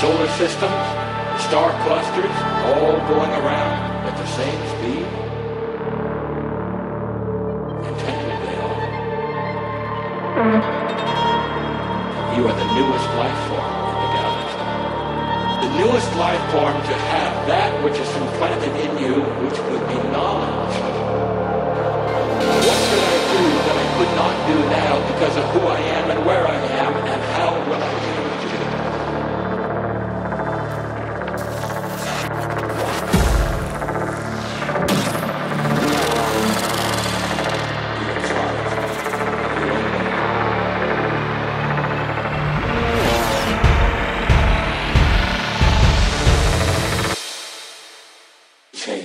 solar systems, star clusters, all going around at the same speed? Intently they are. You are the newest life form in the galaxy. The newest life form to have that which is implanted in you, which would be knowledge. What could I do that I could not do now because of who I am and where I am?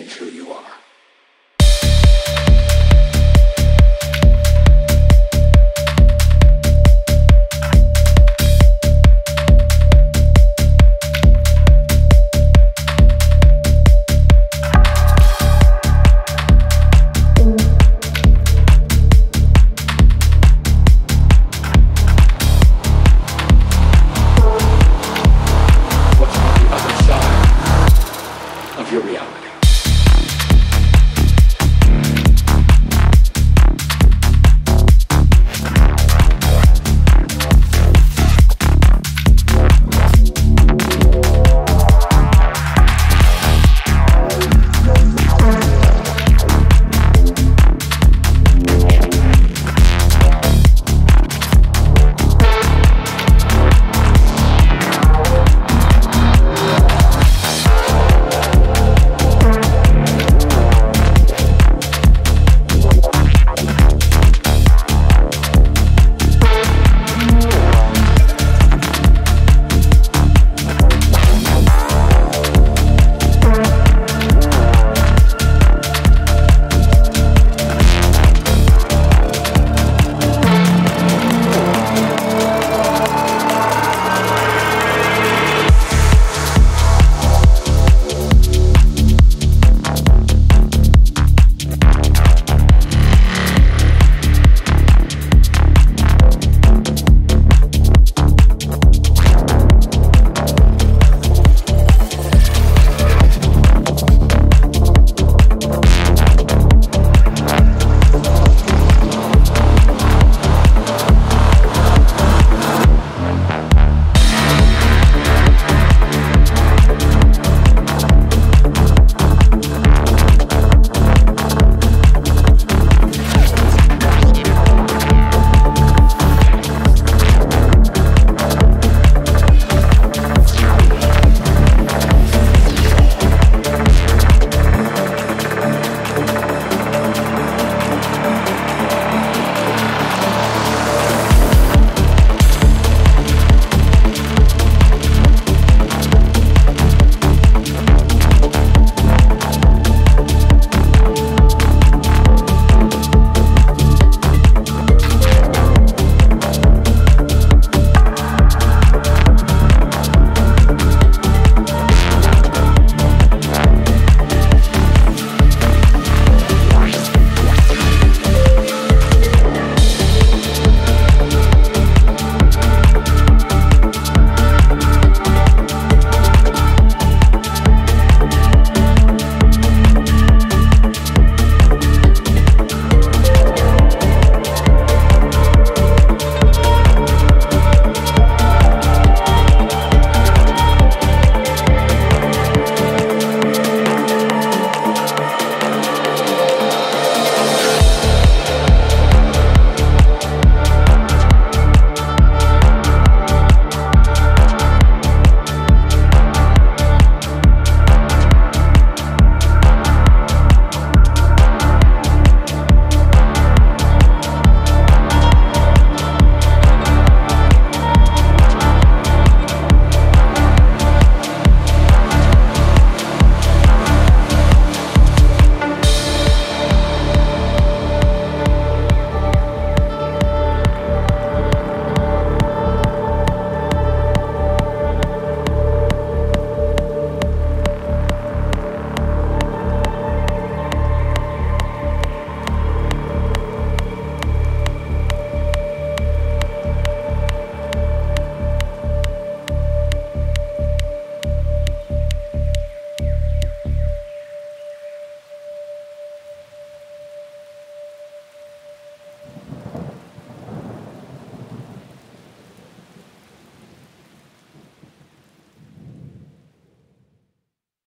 指于我们